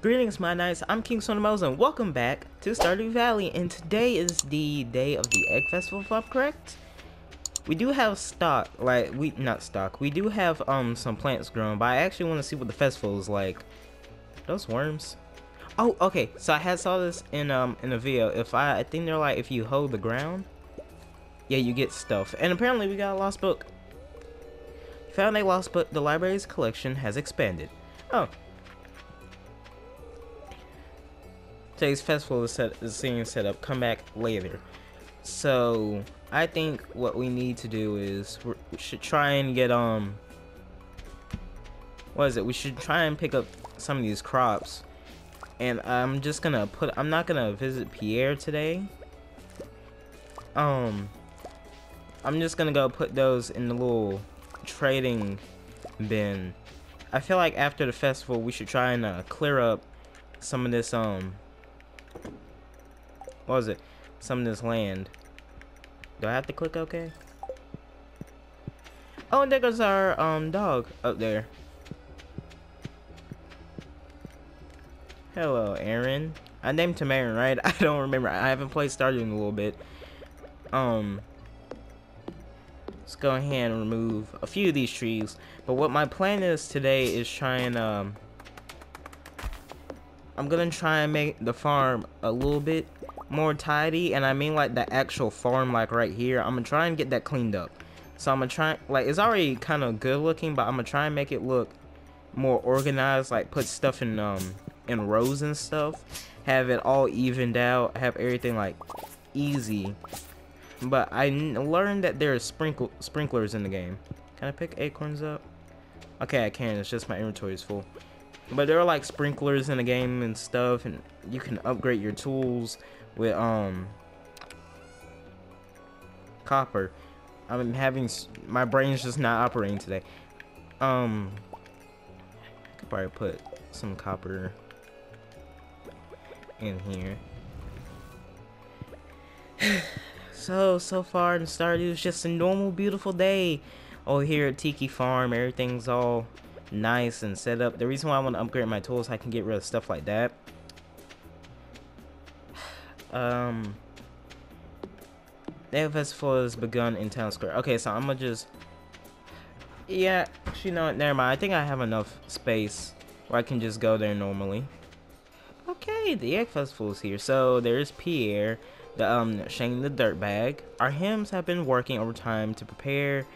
Greetings, my knights. I'm King Sornimmos, and welcome back to Stardew Valley. And today is the day of the Egg Festival, if I'm correct. We do have stock, like we not stock. We do have um some plants growing, but I actually want to see what the festival is like. Those worms. Oh, okay. So I had saw this in um in a video. If I I think they're like if you hold the ground, yeah, you get stuff. And apparently we got a lost book. Found a lost book. The library's collection has expanded. Oh. Today's festival is set is seeing set up. Come back later. So I think what we need to do is we should try and get um. What is it? We should try and pick up some of these crops. And I'm just gonna put. I'm not gonna visit Pierre today. Um. I'm just gonna go put those in the little trading bin. I feel like after the festival, we should try and uh, clear up some of this, um, what was it? Some of this land. Do I have to click OK? Oh, and there goes our, um, dog up there. Hello, Aaron. I named him Aaron, right? I don't remember. I haven't played Stardew in a little bit. Um, let's go ahead and remove a few of these trees. But what my plan is today is trying um, I'm gonna try and make the farm a little bit more tidy. And I mean like the actual farm, like right here. I'm gonna try and get that cleaned up. So I'm gonna try, like, it's already kind of good looking, but I'm gonna try and make it look more organized. Like, put stuff in, um, in rows and stuff. Have it all evened out. Have everything, like, easy but I learned that there are sprinkle sprinklers in the game. Can I pick acorns up? Okay, I can. It's just my inventory is full. But there are like sprinklers in the game and stuff, and you can upgrade your tools with um copper. I'm having my brain's just not operating today. Um, I could probably put some copper in here. So, so far in Stardew, it's just a normal, beautiful day. Over here at Tiki Farm, everything's all nice and set up. The reason why I want to upgrade my tools, I can get rid of stuff like that. Um, the festival has begun in town square. Okay, so I'm gonna just, yeah, you know what? Never mind. I think I have enough space where I can just go there normally. Okay, the egg festival is here. So there's Pierre the um Shane the Dirtbag. Our hymns have been working overtime to prepare.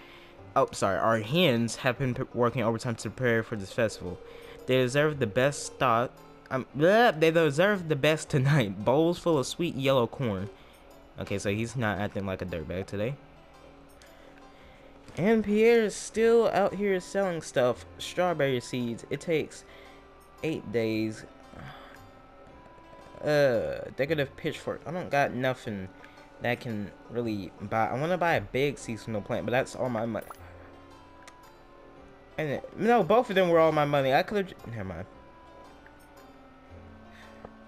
Oh, sorry, our hens have been working overtime to prepare for this festival. They deserve the best thought. Um, bleh, they deserve the best tonight. Bowls full of sweet yellow corn. Okay, so he's not acting like a dirtbag today. And Pierre is still out here selling stuff. Strawberry seeds. It takes eight days uh decorative pitchfork. I don't got nothing that i can really buy. I want to buy a big seasonal plant but that's all my money and no both of them were all my money. I could have never mind.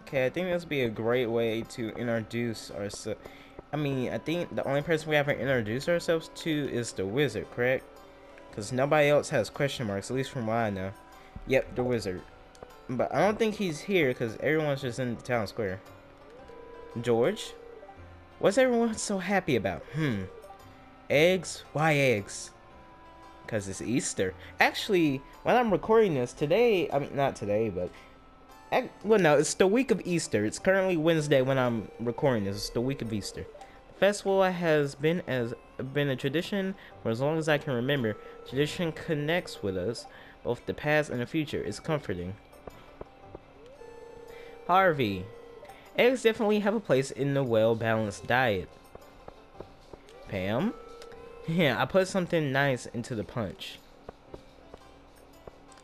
Okay i think this would be a great way to introduce ourselves i mean i think the only person we haven't introduced ourselves to is the wizard correct? Because nobody else has question marks at least from what i know. Yep the wizard But I don't think he's here because everyone's just in the town square. George? What's everyone so happy about? Hmm. Eggs? Why eggs? Because it's Easter. Actually, when I'm recording this, today, I mean, not today, but well, no, it's the week of Easter. It's currently Wednesday when I'm recording this. It's the week of Easter. The festival has been as been a tradition for as long as I can remember. Tradition connects with us, both the past and the future. It's comforting. Harvey, eggs definitely have a place in the well-balanced diet. Pam, yeah, I put something nice into the punch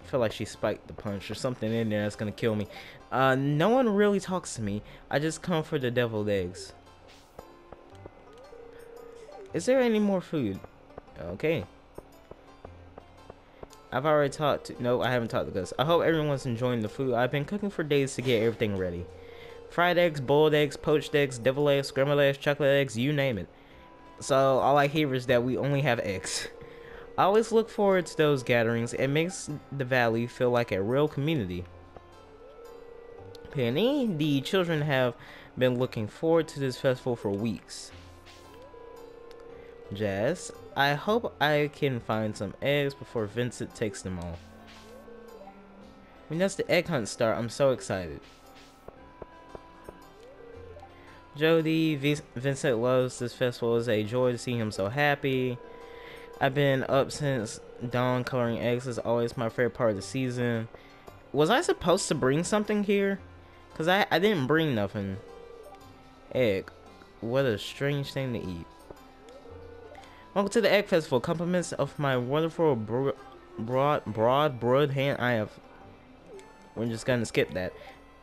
I feel like she spiked the punch or something in there that's gonna kill me. Uh, no one really talks to me. I just come for the deviled eggs. Is there any more food? Okay. I've already talked to, no, I haven't talked to Gus. I hope everyone's enjoying the food. I've been cooking for days to get everything ready. Fried eggs, boiled eggs, poached eggs, deviled eggs, scrambled eggs, chocolate eggs, you name it. So all I hear is that we only have eggs. I always look forward to those gatherings. It makes the valley feel like a real community. Penny, the children have been looking forward to this festival for weeks. Jas, I hope I can find some eggs before Vincent takes them all. When does the egg hunt start? I'm so excited. Jodi, Vincent loves this festival. It's a joy to see him so happy. I've been up since dawn coloring eggs is always my favorite part of the season. Was I supposed to bring something here? Because I, I didn't bring nothing. Egg. What a strange thing to eat. Welcome to the Egg Festival. Compliments of my wonderful bro broad, broad, broad hand. I have... We're just gonna skip that.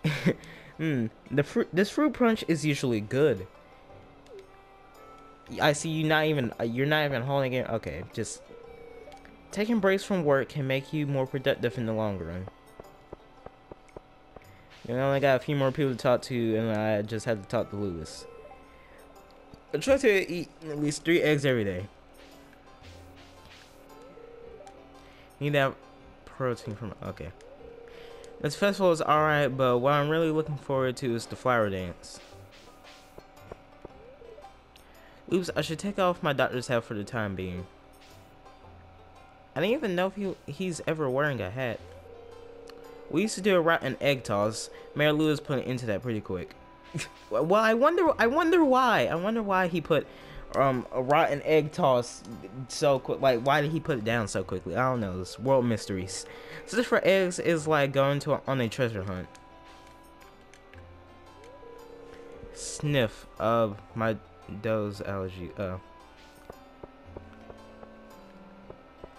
Hmm. The fruit. This fruit punch is usually good. I see you not even uh, you're not even holding it. Okay, just taking breaks from work can make you more productive in the long run. You only got a few more people to talk to, and I just had to talk to Lewis. I try to eat at least three eggs every day. Need that protein from okay. This festival is alright, but what I'm really looking forward to is the flower dance. Oops, I should take off my doctor's hat for the time being. I didn't even know if he, he's ever wearing a hat. We used to do a rotten egg toss. Mayor Lewis put into that pretty quick. well, I wonder. I wonder why. I wonder why he put um a rotten egg toss so quick. Like, why did he put it down so quickly? I don't know. this world mysteries. So this for eggs is like going to a, on a treasure hunt. Sniff of my those allergy uh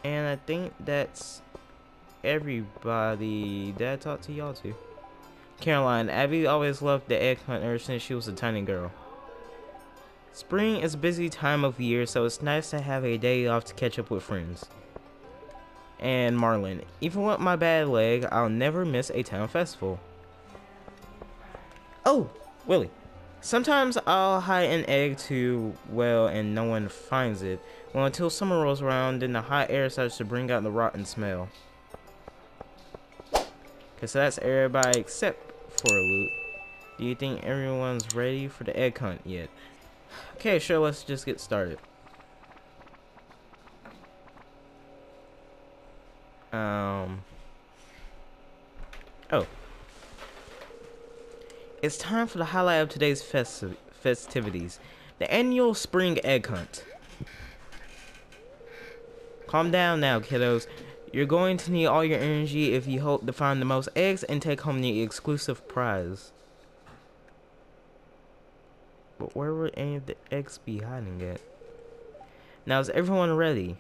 and I think that's everybody that I talked to y'all too Caroline Abby always loved the egg hunt ever since she was a tiny girl spring is a busy time of year so it's nice to have a day off to catch up with friends and Marlon even with my bad leg I'll never miss a town festival oh Willy Sometimes I'll hide an egg too well and no one finds it. Well, until summer rolls around, then the hot air starts to bring out the rotten smell. So that's everybody except for a Loot. Do you think everyone's ready for the egg hunt yet? Okay, sure, let's just get started. Um. Oh, it's time for the highlight of today's festi festivities, the annual spring egg hunt. Calm down now, kiddos. You're going to need all your energy if you hope to find the most eggs and take home the exclusive prize. But where would any of the eggs be hiding at? Now is everyone ready?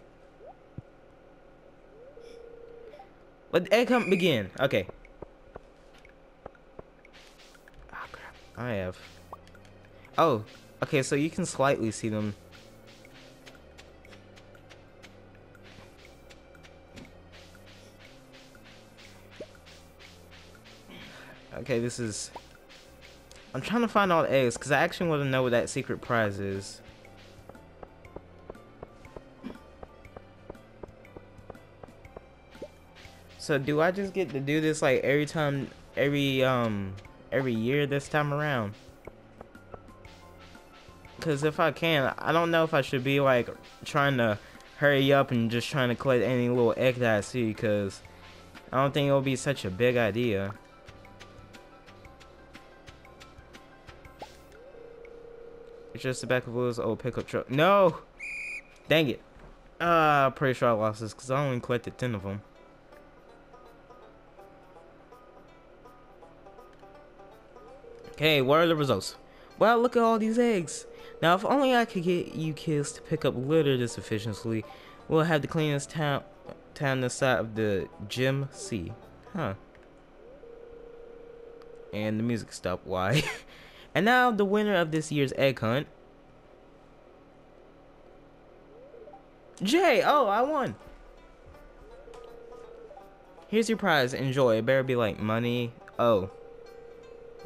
Let the egg hunt begin. Okay, Oh, crap. I have. Oh, okay, so you can slightly see them. Okay, this is... I'm trying to find all the eggs, because I actually want to know what that secret prize is. So do I just get to do this like every time, every um, every year this time around? Cause if I can, I don't know if I should be like trying to hurry up and just trying to collect any little egg that I see. Cause I don't think it'll be such a big idea. Just the back of Will's old pickup truck. No! Dang it. Uh, pretty sure I lost this because I only collected 10 of them. Okay, what are the results? Well, look at all these eggs. Now, if only I could get you kids to pick up litter this efficiently, we'll have the cleanest town town this side of the Gem Sea. Huh. And the music stopped. Why? and now the winner of this year's egg hunt. Jay! Oh, I won! Here's your prize. Enjoy. It better be like money. Oh.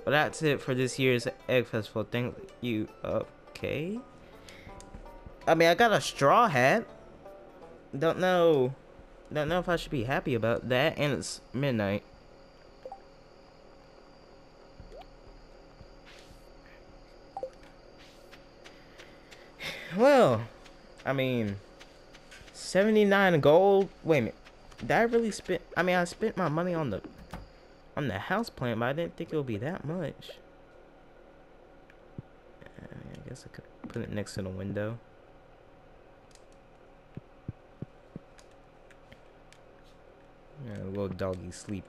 Well, that's it for this year's Egg Festival. Thank you. Okay. I mean, I got a straw hat. Don't know. Don't know if I should be happy about that. And it's midnight. Well, I mean, 79 gold. Wait a minute. Did I really spend? I mean, I spent my money on the on the house plant, but I didn't think it would be that much. I guess I could put it next to the window. Yeah, little doggy sleep.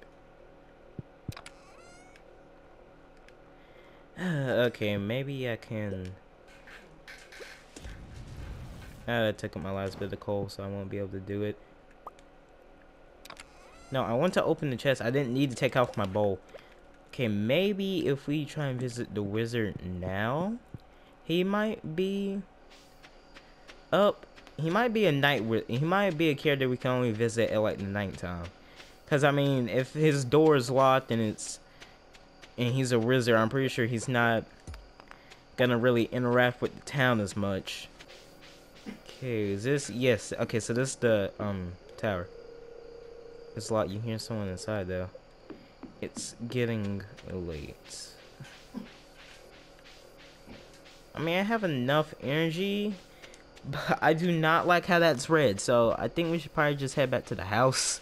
okay, maybe I can... Uh, I took up my last bit of coal, so I won't be able to do it. No, I want to open the chest. I didn't need to take off my bowl. Okay, maybe if we try and visit the wizard now, he might be up. He might be a night. He might be a character we can only visit at like the nighttime. Cause I mean, if his door is locked and it's and he's a wizard, I'm pretty sure he's not gonna really interact with the town as much. Okay, is this yes? Okay, so this is the um tower. It's locked. You hear someone inside though. It's getting late. I mean, I have enough energy, but I do not like how that's red. So I think we should probably just head back to the house.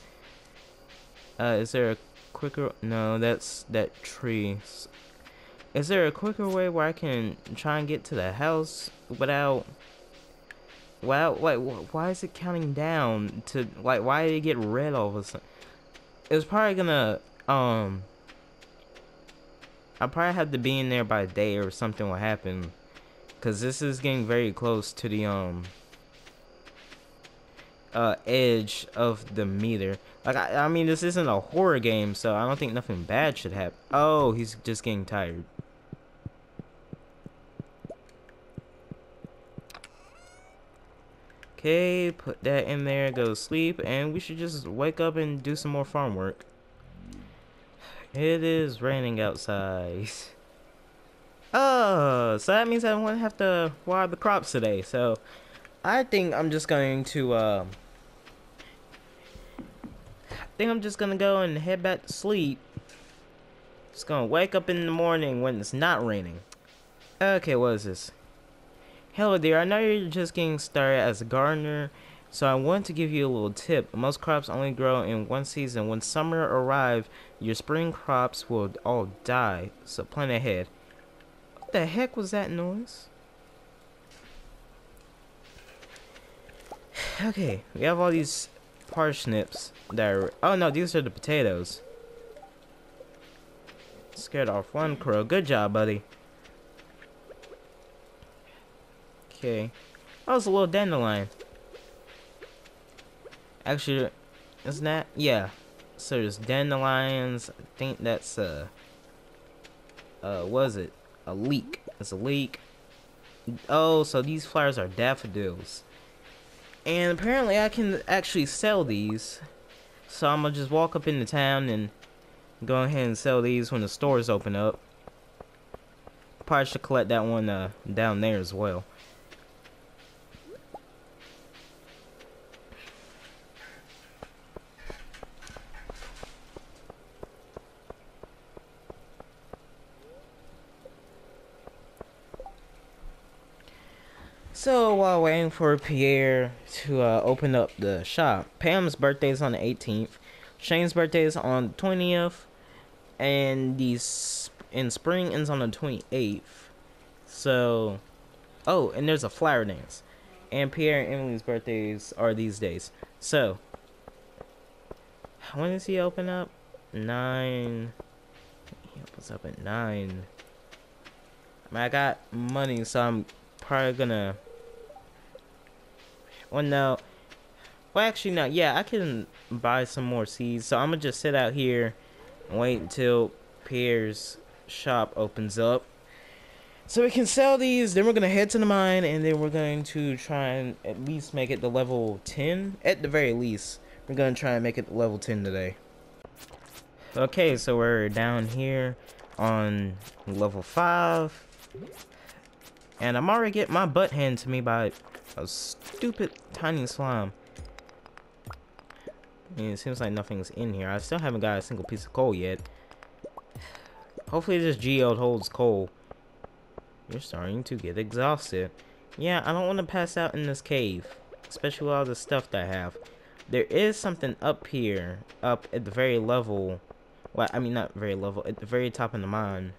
Uh, is there a quicker? No, that's that tree. Is there a quicker way where I can try and get to the house without? Wow, like, why is it counting down to, like, why did it get red all of a sudden? It was probably gonna, um, I probably have to be in there by day or something will happen. Cause this is getting very close to the, um, uh, edge of the meter. Like, I, I mean, this isn't a horror game, so I don't think nothing bad should happen. Oh, he's just getting tired. Okay, put that in there, go sleep, and we should just wake up and do some more farm work. It is raining outside. Oh, so that means I won't have to water the crops today. So, I think I'm just going to, uh, I think I'm just gonna go and head back to sleep. Just gonna wake up in the morning when it's not raining. Okay, what is this? Hello there, I know you're just getting started as a gardener, so I want to give you a little tip. Most crops only grow in one season. When summer arrives, your spring crops will all die, so plan ahead. What the heck was that noise? Okay, we have all these parsnips that are... Oh no, these are the potatoes. Scared off one crow. Good job, buddy. Okay. That was a little dandelion. Actually, isn't that? Yeah. So there's dandelions. I think that's, uh... Uh, was it? A leek. It's a leek. Oh, so these flowers are daffodils. And apparently I can actually sell these. So I'm gonna just walk up into town and go ahead and sell these when the stores open up. Probably should collect that one uh, down there as well. So while waiting for Pierre to uh, open up the shop, Pam's birthday is on the 18th, Shane's birthday is on the 20th, and the in spring ends on the 28th. So, oh, and there's a flower dance, and Pierre and Emily's birthdays are these days. So, when does he open up? Nine. He opens up at nine. I, mean, I got money, so I'm probably gonna. Well, no. Well, actually, no. Yeah, I can buy some more seeds. So I'm gonna just sit out here and wait until Pierre's shop opens up. So we can sell these. Then we're gonna head to the mine, and then we're going to try and at least make it to level 10. At the very least, we're gonna try and make it to level 10 today. Okay, so we're down here on level 5. And I'm already getting my butt handed to me by a stupid tiny slime. I mean, it seems like nothing's in here. I still haven't got a single piece of coal yet. Hopefully this geode holds coal. You're starting to get exhausted. Yeah, I don't want to pass out in this cave. Especially with all the stuff that I have. There is something up here. Up at the very level. Well, I mean not very level. At the very top of the mine.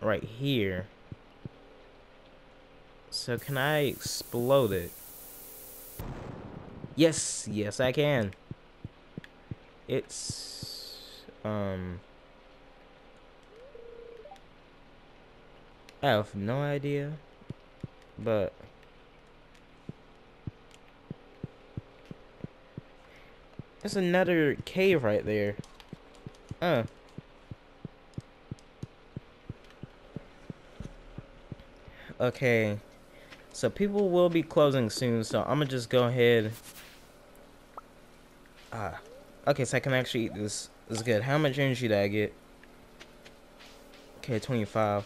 Right here. So can I explode it? Yes, yes I can. It's um I have no idea. But there's another cave right there. Uh Okay. So people will be closing soon, so I'm gonna just go ahead. Ah. Okay, so I can actually eat this. This is good. How much energy did I get? Okay, 25.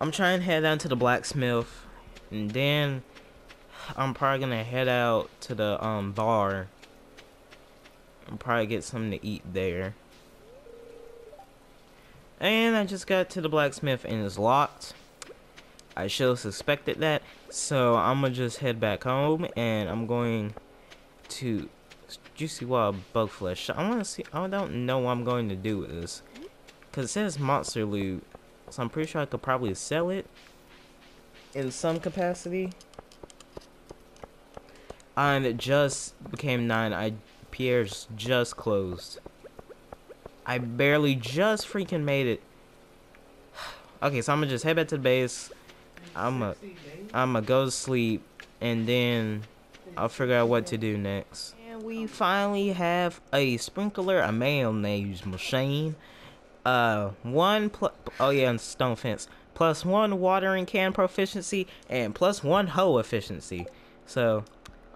I'm trying to head down to the blacksmith. And then I'm probably gonna head out to the um bar. And probably get something to eat there. And I just got to the blacksmith and it's locked. I should have suspected that. So I'm gonna just head back home and I'm going to juicy wild bug flesh. I want to see. I don't know what I'm going to do with this because it says monster loot, so I'm pretty sure I could probably sell it in some capacity. And it just became nine. I Pierre's just closed. I barely just freaking made it. Okay, so I'm gonna just head back to the base. I'm a, I'm a go to sleep, and then I'll figure out what to do next. And we finally have a sprinkler, a mayonnaise machine. Uh, one plus, oh yeah, and stone fence. Plus one watering can proficiency, and plus one hoe efficiency. So,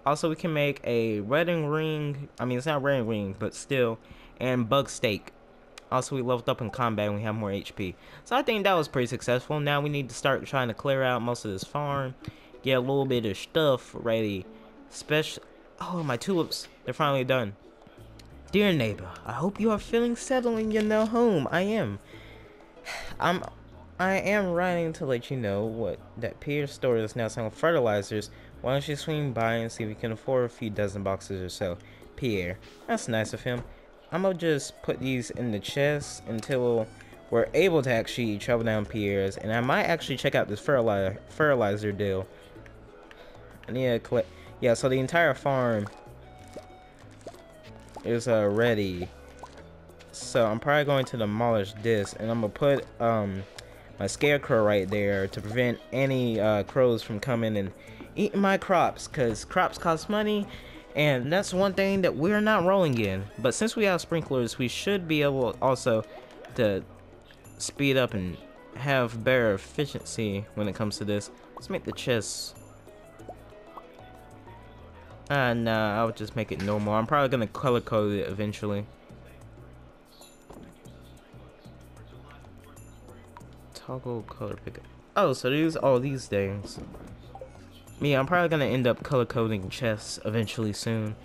also we can make a wedding ring, I mean it's not wedding ring, but still, and bug steak. Also, we leveled up in combat and we have more HP. So I think that was pretty successful. Now we need to start trying to clear out most of this farm. Get a little bit of stuff ready. Special. Oh, my tulips. They're finally done. Dear neighbor, I hope you are feeling settled in your new home. I am. I'm. I am writing to let you know what that Pierre's store is now selling fertilizers. Why don't you swing by and see if we can afford a few dozen boxes or so? Pierre. That's nice of him. I'm gonna just put these in the chest until we're able to actually travel down Pierre's. and I might actually check out this fertilizer fertilizer deal. I need to collect. Yeah, so the entire farm is uh, ready. So I'm probably going to demolish this, and I'm gonna put um my scarecrow right there to prevent any uh, crows from coming and eating my crops, cause crops cost money, and that's one thing that we're not rolling in. But since we have sprinklers, we should be able also to speed up and have better efficiency when it comes to this. Let's make the chest. Ah, uh, nah, I'll just make it normal. I'm probably gonna color code it eventually. Toggle color picker. Oh, so these all these things. Me, I'm probably gonna end up color coding chests eventually soon.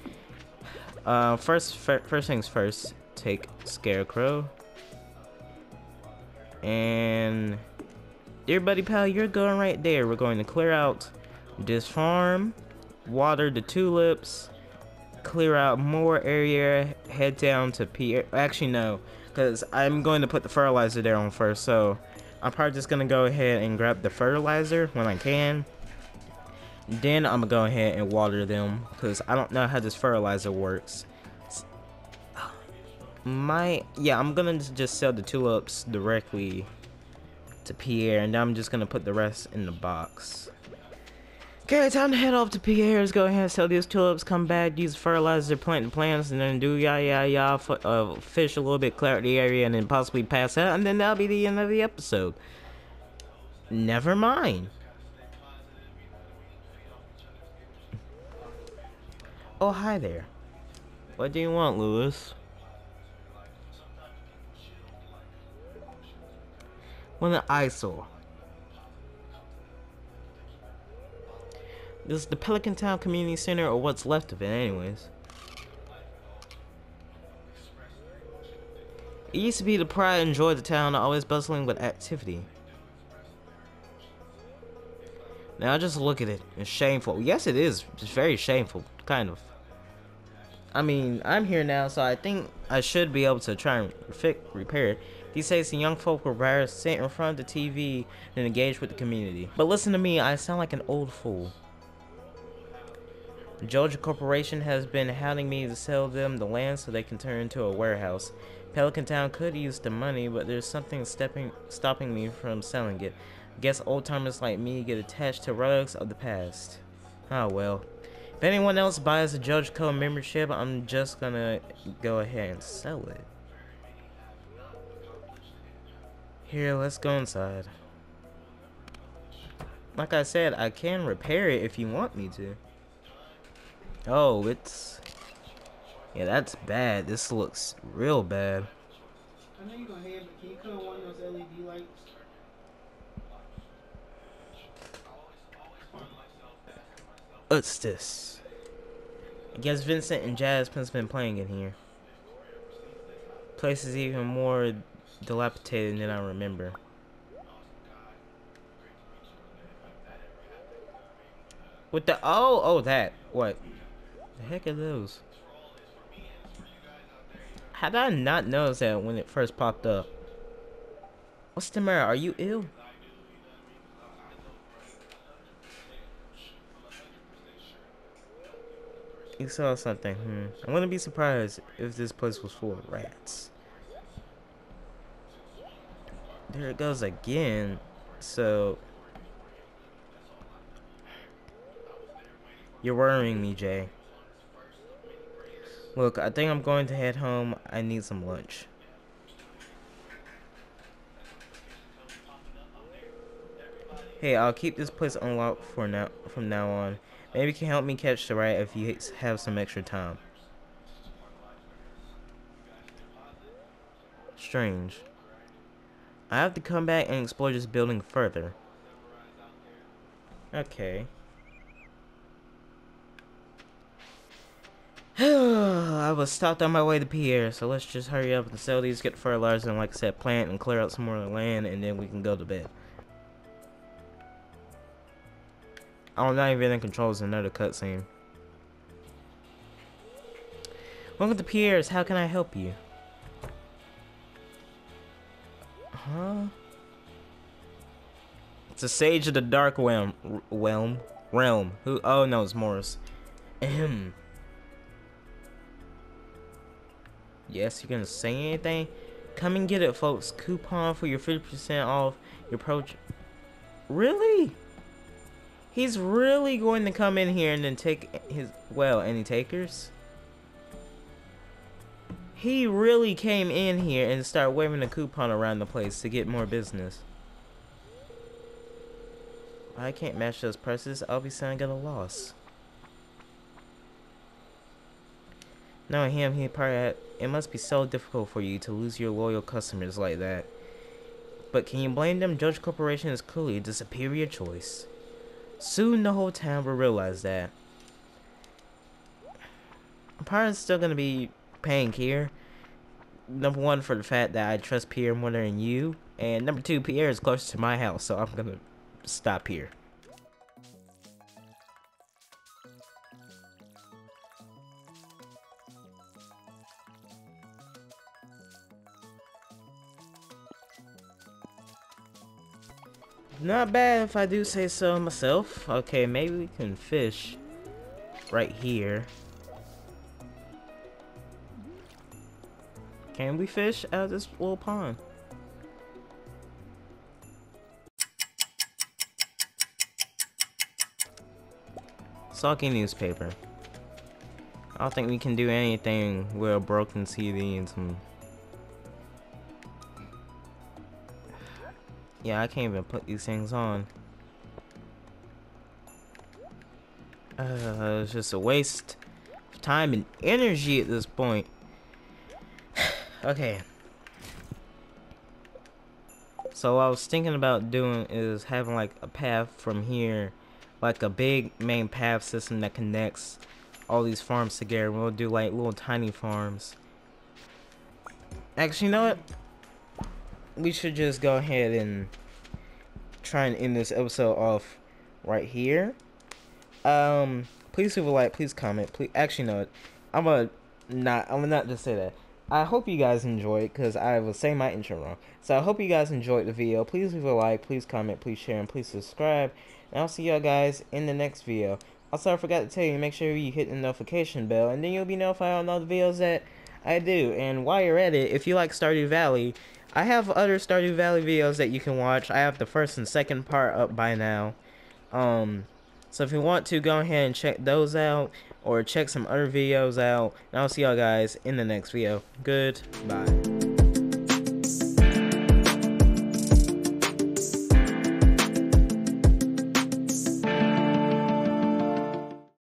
Uh, first, first things first, take Scarecrow. And, dear buddy pal, you're going right there. We're going to clear out this farm, water the tulips, clear out more area, head down to Pierre. Actually, no, because I'm going to put the fertilizer there on first. So I'm probably just going to go ahead and grab the fertilizer when I can. Then I'm to go ahead and water them because I don't know how this fertilizer works. My, yeah, I'm to just sell the tulips directly to Pierre and I'm just to put the rest in the box. Okay, time to head off to Pierre's. Go ahead and sell these tulips. Come back, use fertilizer, plant the plants, and then do ya ya ya. Uh, fish a little bit, clear the area, and then possibly pass out. And then that'll be the end of the episode. Never mind. Oh, hi there. What do you want, Lewis? Want an eyesore. This is the Pelican Town Community Center, or what's left of it, anyways. It used to be the pride and joy of the town, always bustling with activity. Now just look at it. It's shameful. Yes, it is. It's very shameful, kind of. I mean, I'm here now, so I think I should be able to try and fix, repair it. These days, the young folk were rather sit in front of the TV and engage with the community. But listen to me, I sound like an old fool. Joja Corporation has been hounding me to sell them the land so they can turn into a warehouse. Pelican Town could use the money, but there's something stepping, stopping me from selling it. I guess old timers like me get attached to relics of the past. Oh well. If anyone else buys a Joja Co membership, I'm just gonna go ahead and sell it. Here, let's go inside. Like I said, I can repair it if you want me to. Oh, it's... Yeah, that's bad. This looks real bad. I know you're gonna have but can you cut one of those LED lights? This? I guess Vincent and Jasmine's been playing in here. Place is even more dilapidated than I remember. With the oh oh that what the heck are those? How did I not notice that when it first popped up? What's the matter? Are you ill? You saw something. Hmm. I wouldn't be surprised if this place was full of rats. There it goes again. So... You're worrying me, Jay. Look, I think I'm going to head home. I need some lunch. Hey, I'll keep this place unlocked for now from now on. Maybe you can help me catch the rat if you have some extra time. Strange. I have to come back and explore this building further. Okay. I was stopped on my way to Pierre, so let's just hurry up and sell these, get fertilizer, and like I said, plant and clear out some more land, and then we can go to bed. Oh, not even in control is another cutscene. Welcome to the Pierre's. How can I help you? Huh? It's a sage of the dark realm. Realm. Realm. Who? Oh no, it's Morris. Ahem. Yes, you're gonna say anything? Come and get it, folks. Coupon for your 50% off your approach. Really? He's really going to come in here and then take his... Well, any takers? He really came in here and started waving a coupon around the place to get more business. I can't match those prices. I'll be selling at a loss. Knowing him, he probably had, it must be so difficult for you to lose your loyal customers like that. But can you blame them? Joja Corporation is clearly the superior choice. Soon the whole town will realize that. I'm probably still gonna be paying Pierre. Number one, for the fact that I trust Pierre more than you. And number two, Pierre is closer to my house, so I'm gonna stop here. Not bad if I do say so myself. Okay, maybe we can fish right here. Can we fish out of this little pond? Soggy newspaper. I don't think we can do anything with a broken TV and some... Yeah, I can't even put these things on. Uh, it's just a waste of time and energy at this point. okay. So what I was thinking about doing is having like a path from here, like a big main path system that connects all these farms together. We'll do like little tiny farms. Actually, you know what? We should just go ahead and try and end this episode off right here. Um, please leave a like, please comment, please. Actually, no, I'm gonna not. I'm not just say that. I hope you guys enjoyed because I was saying my intro wrong. So I hope you guys enjoyed the video. Please leave a like, please comment, please share, and please subscribe. And I'll see y'all guys in the next video. Also, I forgot to tell you, make sure you hit the notification bell, and then you'll be notified on all the videos that I do. And while you're at it, if you like Stardew Valley, I have other Stardew Valley videos that you can watch. I have the first and second part up by now. Um, so if you want to, go ahead and check those out, or check some other videos out. And I'll see y'all guys in the next video. Goodbye.